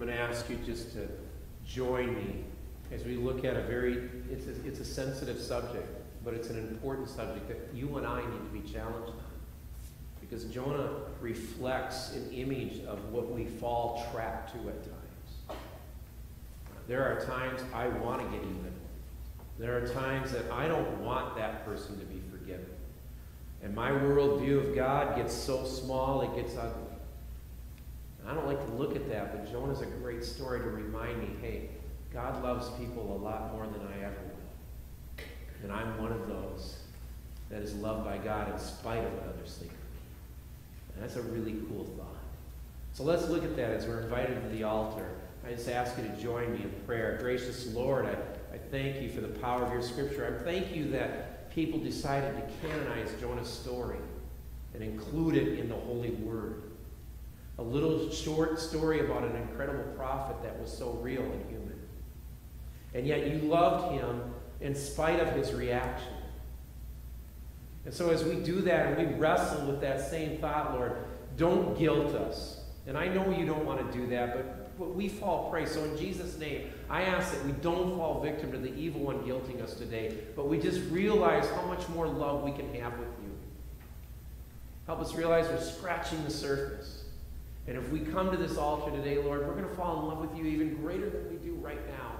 I'm going to ask you just to join me as we look at a very, it's a, it's a sensitive subject, but it's an important subject that you and I need to be challenged on. Because Jonah reflects an image of what we fall trapped to at times. There are times I want to get even. There are times that I don't want that person to be forgiven. And my worldview of God gets so small it gets ugly. I don't like to look at that, but Jonah's a great story to remind me hey, God loves people a lot more than I ever will. And I'm one of those that is loved by God in spite of what others think. And that's a really cool thought. So let's look at that as we're invited to the altar. I just ask you to join me in prayer. Gracious Lord, I, I thank you for the power of your scripture. I thank you that people decided to canonize Jonah's story and include it in the Holy Word. A little short story about an incredible prophet that was so real and human. And yet you loved him in spite of his reaction. And so as we do that and we wrestle with that same thought, Lord, don't guilt us. And I know you don't want to do that, but, but we fall prey. So in Jesus' name, I ask that we don't fall victim to the evil one guilting us today, but we just realize how much more love we can have with you. Help us realize we're scratching the surface. And if we come to this altar today, Lord, we're going to fall in love with you even greater than we do right now.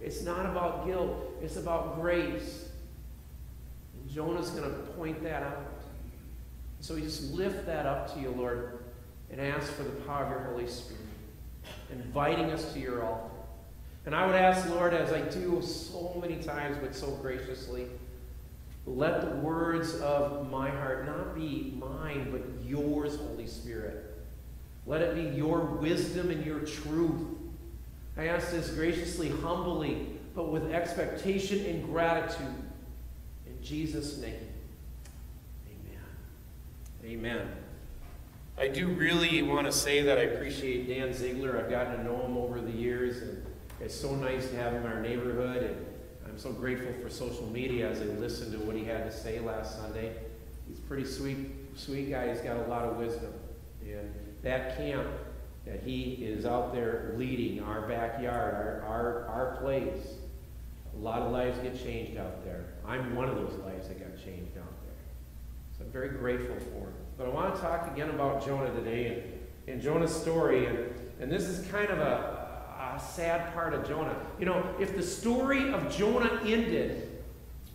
It's not about guilt, it's about grace. And Jonah's going to point that out. So we just lift that up to you, Lord, and ask for the power of your Holy Spirit, inviting us to your altar. And I would ask, Lord, as I do so many times, but so graciously, let the words of my heart not be mine, but yours, Holy Spirit. Let it be your wisdom and your truth I ask this graciously, humbly, but with expectation and gratitude. In Jesus' name. Amen. Amen. I do really want to say that I appreciate Dan Ziegler. I've gotten to know him over the years, and it's so nice to have him in our neighborhood. And I'm so grateful for social media as I listened to what he had to say last Sunday. He's a pretty sweet, sweet guy. He's got a lot of wisdom. And that camp that he is out there leading our backyard, our, our, our place. A lot of lives get changed out there. I'm one of those lives that got changed out there. So I'm very grateful for him. But I want to talk again about Jonah today and, and Jonah's story. And, and this is kind of a, a sad part of Jonah. You know, if the story of Jonah ended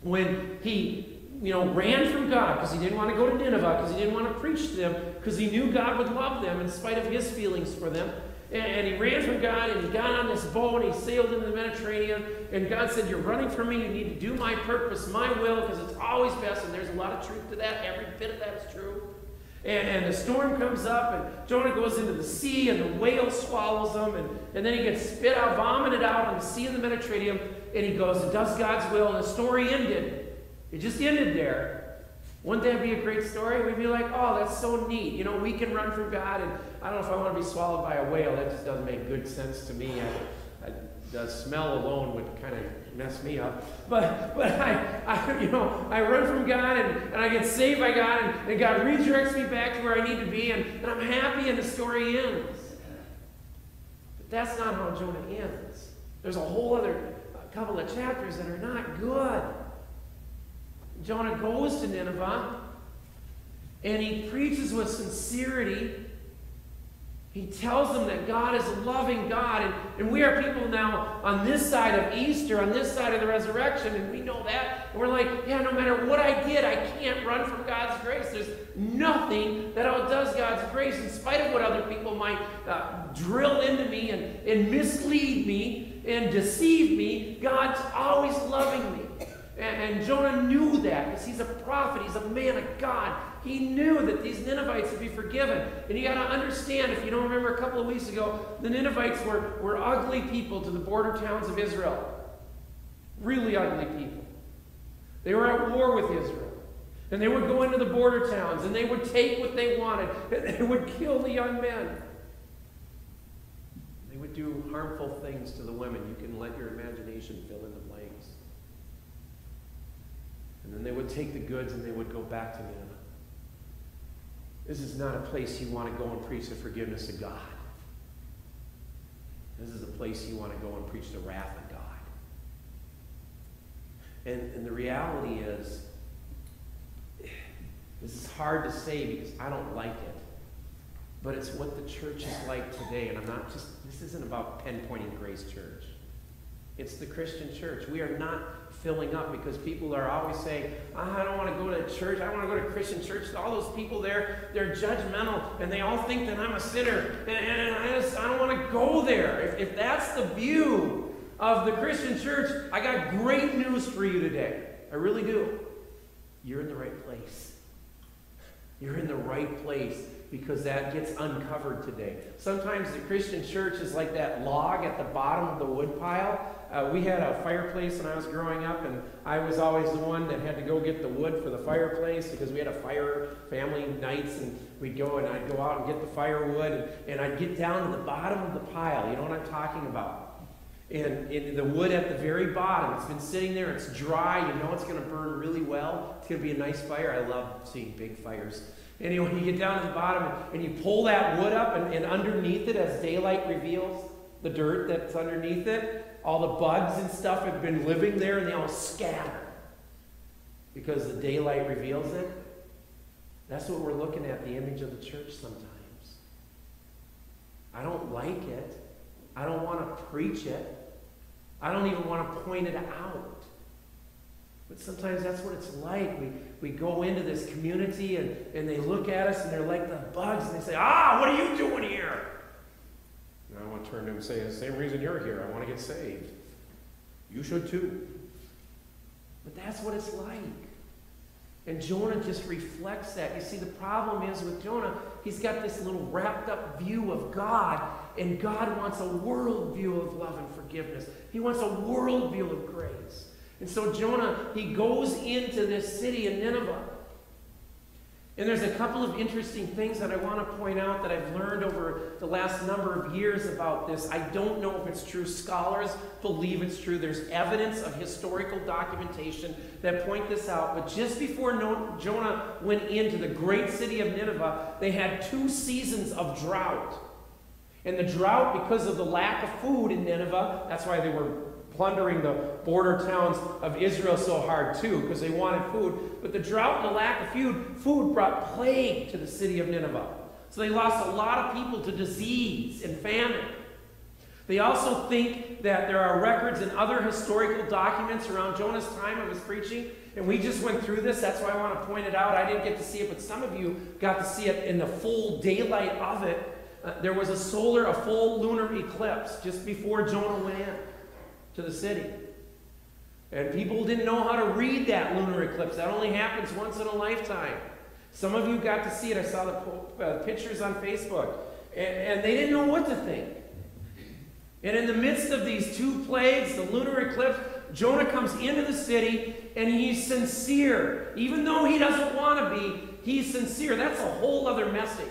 when he you know, ran from God because he didn't want to go to Nineveh, because he didn't want to preach to them, because he knew God would love them in spite of his feelings for them. And, and, he ran from God and he got on this boat and he sailed into the Mediterranean. And God said, You're running from me. You need to do my purpose, my will, because it's always best. And there's a lot of truth to that. Every bit of that is true. And, and the storm comes up, and Jonah goes into the sea, and the whale swallows him. And, and then he gets spit out, vomited out on the sea of the Mediterranean. And he goes and does God's will. And the story ended. It just ended there. Wouldn't that be a great story? We'd be like, oh, that's so neat. You know, we can run from God, and I don't know if I want to be swallowed by a whale. That just doesn't make good sense to me. I, I, the smell alone would kind of mess me up. But, but I, I, you know, I run from God, and, and I get saved by God, and, and God redirects me back to where I need to be, and, and I'm happy, and the story ends. But that's not how Jonah ends. There's a whole other couple of chapters that are not good. Jonah goes to Nineveh and he preaches with sincerity. He tells them that God is a loving God. And, and we are people now on this side of Easter, on this side of the resurrection, and we know that. And we're like, yeah, no matter what I did, I can't run from God's grace. There's nothing that outdoes God's grace, in spite of what other people might uh, drill into me and, and mislead me and deceive me. God's always loving me. And, and Jonah knew that because he's a prophet, he's a man of God. He knew that these Ninevites would be forgiven. And you got to understand, if you don't remember a couple of weeks ago, the Ninevites were, were ugly people to the border towns of Israel. Really ugly people. They were at war with Israel. And they would go into the border towns and they would take what they wanted and they would kill the young men. They would do harmful things to the women. You can let your imagination fill in the. And then they would take the goods and they would go back to Nineveh. This is not a place you want to go and preach the forgiveness of God. This is a place you want to go and preach the wrath of God. And, and the reality is, this is hard to say because I don't like it. But it's what the church is like today. And I'm not just, this isn't about pinpointing Grace Church. It's the Christian church. We are not filling up because people are always saying, oh, I don't want to go to church. I want to go to Christian church. All those people there, they're judgmental and they all think that I'm a sinner. And, and I, just, I don't want to go there. If, if that's the view of the Christian church, I got great news for you today. I really do. You're in the right place. You're in the right place because that gets uncovered today. Sometimes the Christian church is like that log at the bottom of the wood pile. Uh, we had a fireplace when I was growing up, and I was always the one that had to go get the wood for the fireplace because we had a fire family nights, and we'd go and I'd go out and get the firewood, and, and I'd get down to the bottom of the pile. You know what I'm talking about? And, and the wood at the very bottom, it's been sitting there, it's dry, you know it's going to burn really well. It's going to be a nice fire. I love seeing big fires. Anyway, you get down to the bottom and you pull that wood up, and, and underneath it, as daylight reveals the dirt that's underneath it, all the bugs and stuff have been living there and they all scatter because the daylight reveals it. That's what we're looking at the image of the church sometimes. I don't like it. I don't want to preach it. I don't even want to point it out. But sometimes that's what it's like. We, we go into this community and, and they look at us and they're like the bugs and they say, Ah, what are you doing here? And I want to turn to them and say, The same reason you're here. I want to get saved. You should too. But that's what it's like. And Jonah just reflects that. You see, the problem is with Jonah, he's got this little wrapped up view of God, and God wants a world view of love and forgiveness. He wants a world view of grace. And so Jonah, he goes into this city in Nineveh. And there's a couple of interesting things that I want to point out that I've learned over the last number of years about this. I don't know if it's true. Scholars believe it's true. There's evidence of historical documentation that point this out. But just before Jonah went into the great city of Nineveh, they had two seasons of drought. And the drought, because of the lack of food in Nineveh, that's why they were plundering the border towns of Israel so hard too, because they wanted food. But the drought and the lack of food, food brought plague to the city of Nineveh. So they lost a lot of people to disease and famine. They also think that there are records and other historical documents around Jonah's time of his preaching. And we just went through this. That's why I want to point it out. I didn't get to see it, but some of you got to see it in the full daylight of it. Uh, there was a solar, a full lunar eclipse just before Jonah went in to the city. And people didn't know how to read that lunar eclipse. That only happens once in a lifetime. Some of you got to see it. I saw the uh, pictures on Facebook. And, and they didn't know what to think. And in the midst of these two plagues, the lunar eclipse, Jonah comes into the city and he's sincere. Even though he doesn't want to be, he's sincere. That's a whole other message.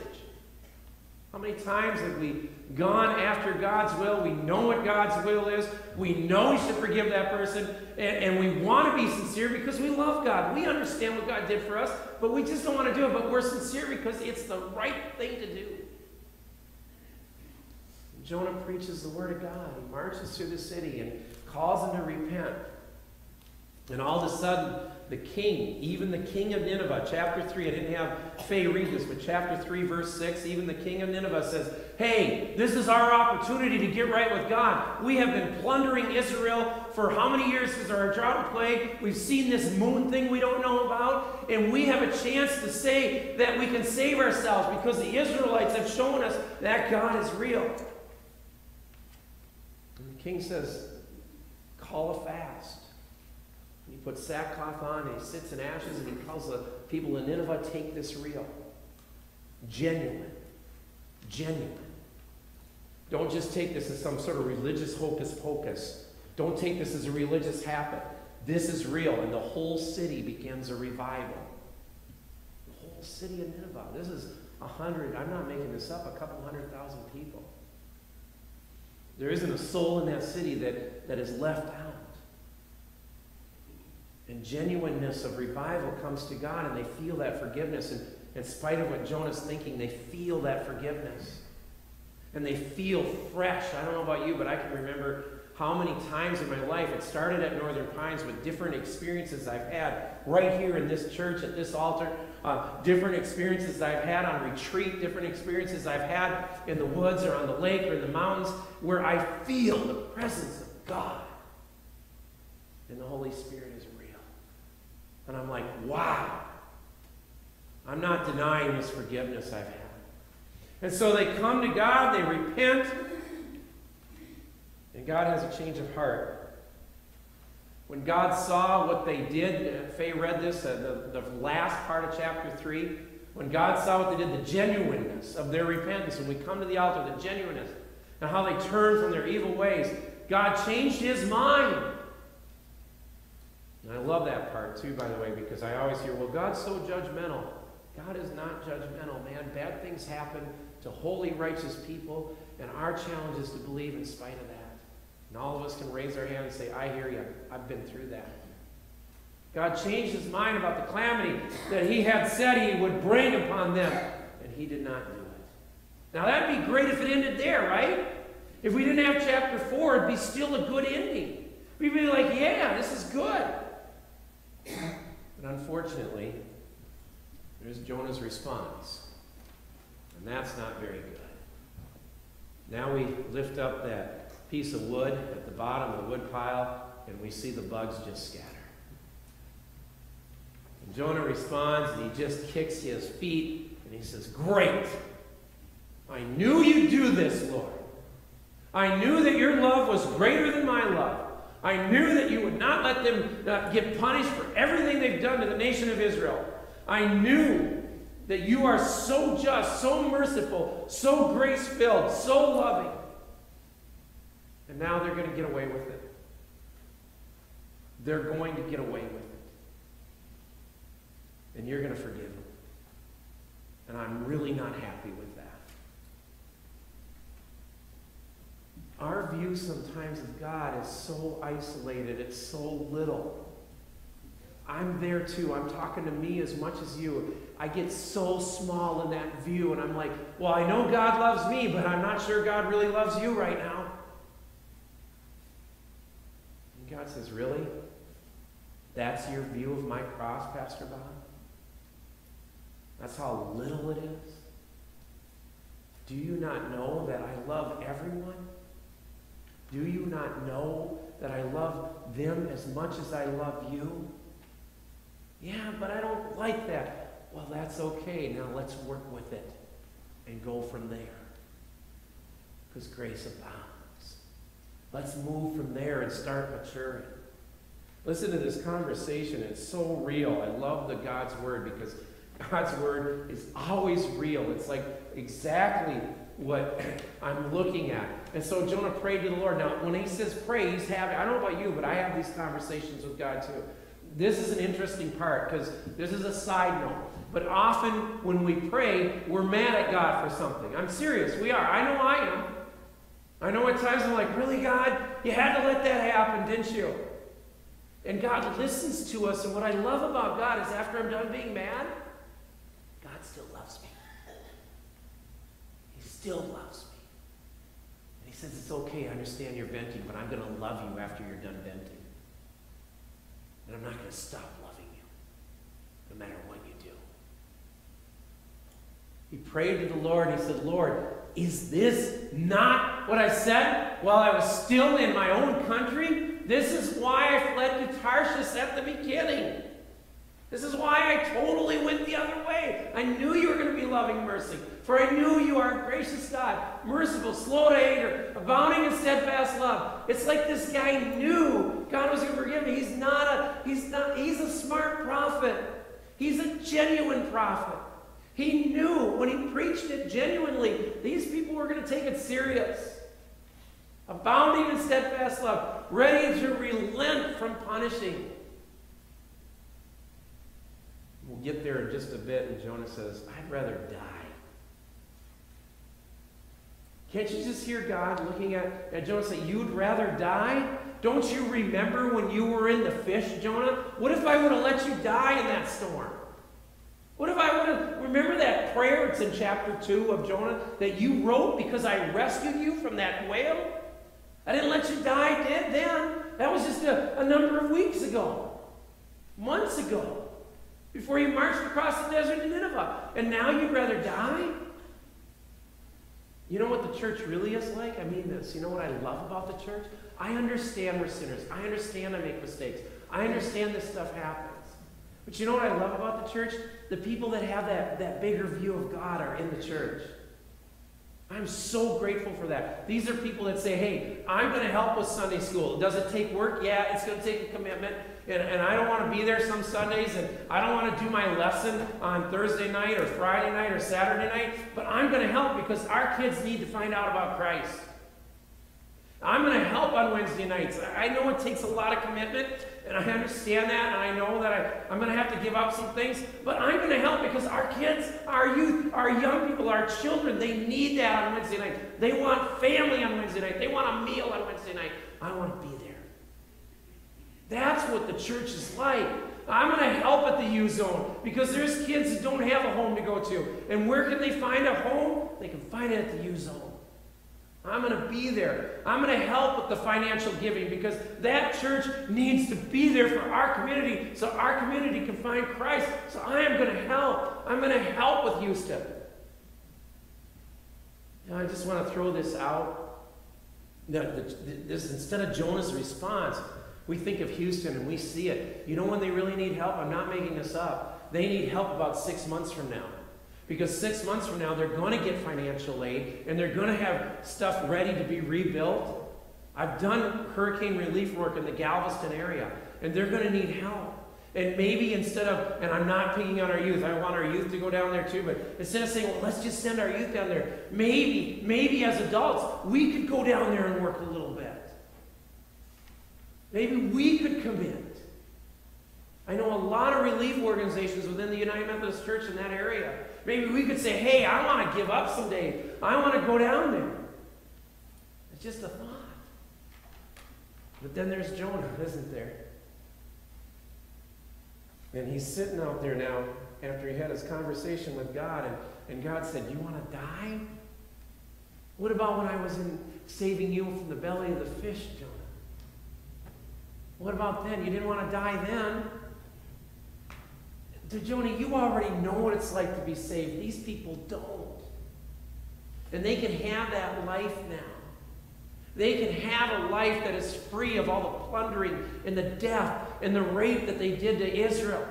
How many times have we gone after God's will? We know what God's will is. We know we should forgive that person. And, and, we want to be sincere because we love God. We understand what God did for us, but we just don't want to do it. But we're sincere because it's the right thing to do. Jonah preaches the word of God. He marches through the city and calls them to repent. And all of a sudden, the king, even the king of Nineveh, chapter 3, I didn't have Faye read this, but chapter 3, verse 6, even the king of Nineveh says, Hey, this is our opportunity to get right with God. We have been plundering Israel for how many years because our drought plague? We've seen this moon thing we don't know about, and we have a chance to say that we can save ourselves because the Israelites have shown us that God is real. And the king says, Call a fast. Puts sackcloth on and he sits in ashes and he tells the people in Nineveh, take this real. Genuine. Genuine. Don't just take this as some sort of religious hocus pocus. Don't take this as a religious habit. This is real, and the whole city begins a revival. The whole city of Nineveh. This is a hundred, I'm not making this up, a couple hundred thousand people. There isn't a soul in that city that, that is left out. And genuineness of revival comes to God, and they feel that forgiveness. And in spite of what Jonah's thinking, they feel that forgiveness. and they feel fresh. I don't know about you, but I can remember how many times in my life it started at Northern Pines with different experiences I've had right here in this church, at this altar, uh, different experiences I've had on retreat, different experiences I've had in the woods or on the lake or in the mountains where I feel the presence of God. And the Holy Spirit is. And I'm like, wow. I'm not denying this forgiveness I've had. And so they come to God, they repent, and God has a change of heart. When God saw what they did, Faye read this, uh, the, the last part of chapter 3. When God saw what they did, the genuineness of their repentance, when we come to the altar, the genuineness, and how they turned from their evil ways, God changed his mind. And I love that part too, by the way, because I always hear, well, God's so judgmental. God is not judgmental, man. Bad things happen to holy, righteous people, and our challenge is to believe in spite of that. And all of us can raise our hand and say, I hear you. I've been through that. God changed his mind about the calamity that he had said he would bring upon them, and he did not do it. Now, that'd be great if it ended there, right? If we didn't have chapter 4, it'd be still a good ending. We'd be like, yeah, this is good. But unfortunately, there's Jonah's response. And that's not very good. Now we lift up that piece of wood at the bottom of the wood pile, and we see the bugs just scatter. And Jonah responds, and he just kicks his feet, and he says, Great! I knew you'd do this, Lord. I knew that your love was greater than my love. I knew that you would not let them uh, get punished for everything they've done to the nation of Israel. I knew that you are so just, so merciful, so grace filled, so loving. And now they're going to get away with it. They're going to get away with it. And you're going to forgive them. And I'm really not happy with that. Our view sometimes of God is so isolated, it's so little. I'm there too. I'm talking to me as much as you. I get so small in that view, and I'm like, well, I know God loves me, but I'm not sure God really loves you right now. And God says, really? That's your view of my cross, Pastor Bob? That's how little it is? Do you not know that I love everyone? Do you not know that I love them as much as I love you? Yeah, but I don't like that. Well, that's okay. Now let's work with it and go from there. Because grace abounds. Let's move from there and start maturing. Listen to this conversation. It's so real. I love the God's Word because God's Word is always real. It's like exactly what I'm looking at. And so Jonah prayed to the Lord. Now, when he says pray, he's having, I don't know about you, but I have these conversations with God too this is an interesting part because this is a side note. But often when we pray, we're mad at God for something. I'm serious, we are. I know I am. I know at times I'm like, really, God? You had to let that happen, didn't you? And God listens to us. And what I love about God is after I'm done being mad, God still loves me. He still loves me. Says, It's okay, I understand you're venting, but I'm going to love you after you're done venting. And I'm not going to stop loving you, no matter what you do. He prayed to the Lord. He said, Lord, is this not what I said while I was still in my own country? This is why I fled to Tarshish at the beginning. This is why I totally went the other way. I knew you were going to be loving mercy. For I knew you are a gracious God, merciful, slow to anger, abounding in steadfast love. It's like this guy knew God was going to forgive me. He's not a, he's not, he's a smart prophet. He's a genuine prophet. He knew when he preached it genuinely, these people were going to take it serious. Abounding in steadfast love, ready to relent from punishing. We'll get there in just a bit, and Jonah says, I'd rather die. Can't you just hear God looking at, at Jonah say, You'd rather die? Don't you remember when you were in the fish, Jonah? What if I would have let you die in that storm? What if I would have Remember that prayer? It's in chapter 2 of Jonah that you wrote because I rescued you from that whale? I didn't let you die dead then. That was just a, a number of weeks ago, months ago, before you marched across the desert to Nineveh. And now you'd rather die? You know what the church really is like? I mean this. You know what I love about the church? I understand we're sinners. I understand I make mistakes. I understand this stuff happens. But you know what I love about the church? The people that have that, that bigger view of God are in the church. I'm so grateful for that. These are people that say, hey, I'm going to help with Sunday school. Does it take work? Yeah, it's going to take a commitment. And, and I don't want to be there some Sundays, and I don't want to do my lesson on Thursday night or Friday night or Saturday night, but I'm going to help because our kids need to find out about Christ. I'm going to help on Wednesday nights. I know it takes a lot of commitment, and I understand that, and I know that I, I'm going to have to give up some things, but I'm going to help because our kids, our youth, our young people, our children, they need that on Wednesday night. They want family on Wednesday night. They want a meal on Wednesday night. I want to be there. That's what the church is like. I'm going to help at the U Zone because there's kids that don't have a home to go to. And where can they find a home? They can find it at the U Zone. I'm going to be there. I'm going to help with the financial giving because that church needs to be there for our community so our community can find Christ. So I am going to help. I'm going to help with Houston. Now, I just want to throw this out. This, instead of Jonah's response, we think of Houston and we see it. You know when they really need help? I'm not making this up. They need help about six months from now. Because six months from now, they're going to get financial aid and they're going to have stuff ready to be rebuilt. I've done hurricane relief work in the Galveston area, and they're going to need help. And maybe instead of, and I'm not picking on our youth, I want our youth to go down there too, but instead of saying, well, let's just send our youth down there, maybe, maybe as adults, we could go down there and work a little bit. Maybe we could commit. I know a lot of relief organizations within the United Methodist Church in that area. Maybe we could say, hey, I want to give up someday. I want to go down there. It's just a thought. But then there's Jonah, isn't there? And he's sitting out there now after he had his conversation with God, and, and God said, You want to die? What about when I was in saving you from the belly of the fish, Jonah? What about then? You didn't want to die then. To Jonah, you already know what it's like to be saved. These people don't. And they can have that life now. They can have a life that is free of all the plundering and the death and the rape that they did to Israel.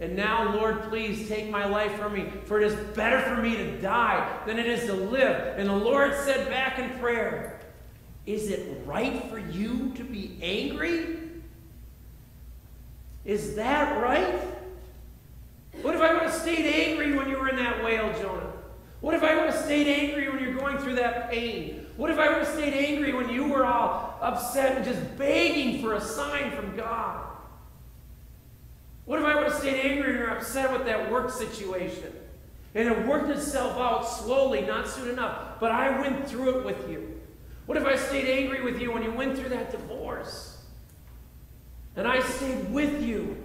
And now, Lord, please take my life from me, for it is better for me to die than it is to live. And the Lord said back in prayer, Is it right for you to be angry? Is that right? What if I would have stayed angry when you were in that whale, Jonah? What if I would have stayed angry when you're going through that pain? What if I would have stayed angry when you were all upset and just begging for a sign from God? What if I would have stayed angry and you're upset with that work situation? And it worked itself out slowly, not soon enough, but I went through it with you. What if I stayed angry with you when you went through that divorce? And I stayed with you.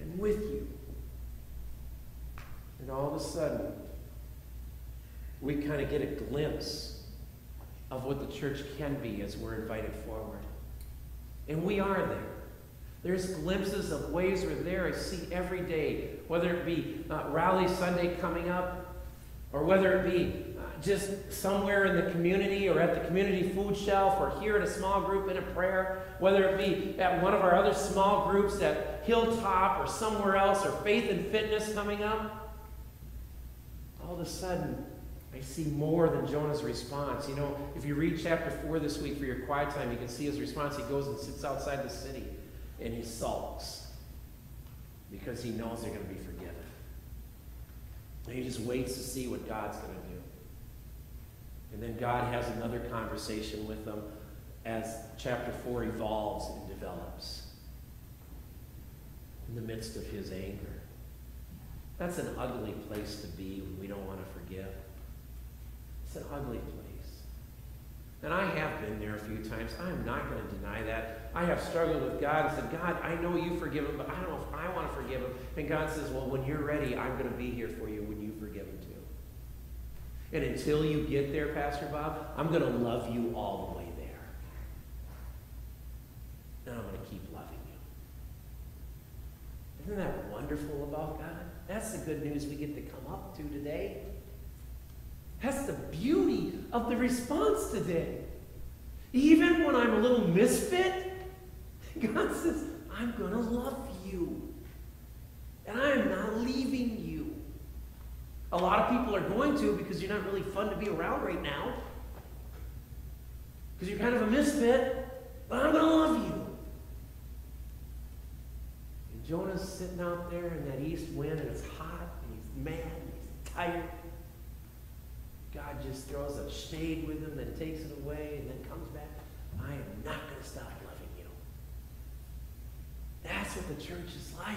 And with you. And all of a sudden, we kind of get a glimpse of what the church can be as we're invited forward. And we are there. There's glimpses of ways we're there. I see every day, whether it be uh, Rally Sunday coming up, or whether it be just somewhere in the community or at the community food shelf or here in a small group in a prayer, whether it be at one of our other small groups at Hilltop or somewhere else or Faith and Fitness coming up, all of a sudden, I see more than Jonah's response. You know, if you read chapter 4 this week for your quiet time, you can see his response. He goes and sits outside the city and he sulks because he knows they're going to be forgiven. And he just waits to see what God's going to. And then God has another conversation with them as chapter 4 evolves and develops in the midst of his anger. That's an ugly place to be when we don't want to forgive. It's an ugly place. And I have been there a few times. I'm not going to deny that. I have struggled with God and said, God, I know you forgive him, but I don't know if I want to forgive him. And God says, Well, when you're ready, I'm going to be here for you when you forgive him too. And until you get there, Pastor Bob, I'm going to love you all the way there. And I'm going to keep loving you. Isn't that wonderful about God? That's the good news we get to come up to today. That's the beauty of the response today. Even when I'm a little misfit, God says, I'm going to love you. And I am not leaving you. A lot of people are going to because you're not really fun to be around right now. Because you're kind of a misfit, but I'm going to love you. And Jonah's sitting out there in that east wind, and it's hot, and he's mad, and he's tired. God just throws a shade with him, then takes it away, and then comes back. I am not going to stop loving you. That's what the church is like.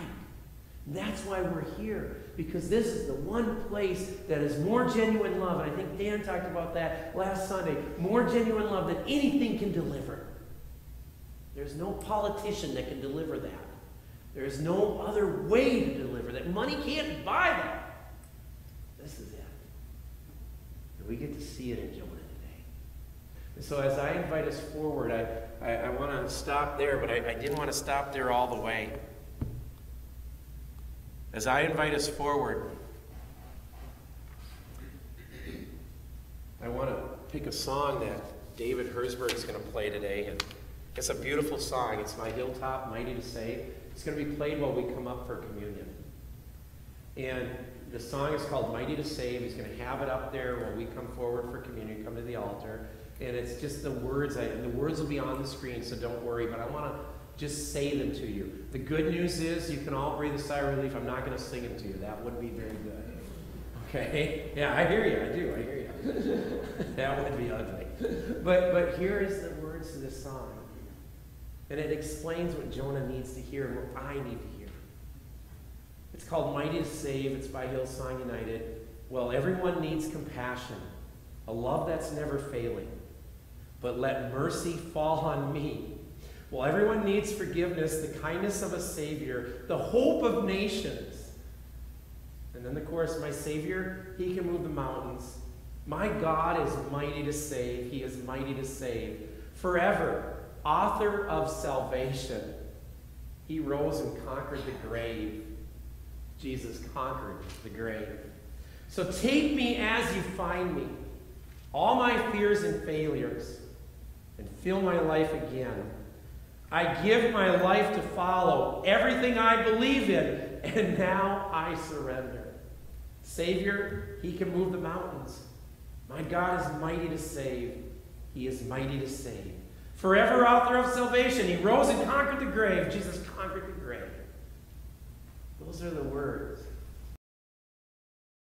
That's why we're here, because this is the one place that is more genuine love. And I think Dan talked about that last Sunday. More genuine love than anything can deliver. There's no politician that can deliver that. There is no other way to deliver that. Money can't buy that. This is it. And We get to see it in Jonah today. And so as I invite us forward, I, I, I want to stop there, but I, I didn't want to stop there all the way. As I invite us forward, I want to pick a song that David Herzberg is going to play today. And it's a beautiful song. It's My Hilltop, Mighty to Save. It's going to be played while we come up for communion. And the song is called Mighty to Save. He's going to have it up there while we come forward for communion, come to the altar. And it's just the words, I, the words will be on the screen, so don't worry. But I want to just say them to you. The good news is you can all breathe a sigh of relief. I'm not going to sing them to you. That would be very good. Okay? Yeah, I hear you. I do. I hear you. that would be ugly. But, but here is the words to this song. And it explains what Jonah needs to hear and what I need to hear. It's called Mighty to Save. It's by Hillsong United. Well, everyone needs compassion, a love that's never failing. But let mercy fall on me. Well, everyone needs forgiveness, the kindness of a Savior, the hope of nations. And then the chorus, My Savior, He can move the mountains. My God is mighty to save. He is mighty to save. Forever, author of salvation. He rose and conquered the grave. Jesus conquered the grave. So take me as you find me, all my fears and failures, and fill my life again. I give my life to follow everything I believe in, and now I surrender. Savior, He can move the mountains. My God is mighty to save. He is mighty to save. Forever author of salvation. He rose and conquered the grave. Jesus conquered the grave. Those are the words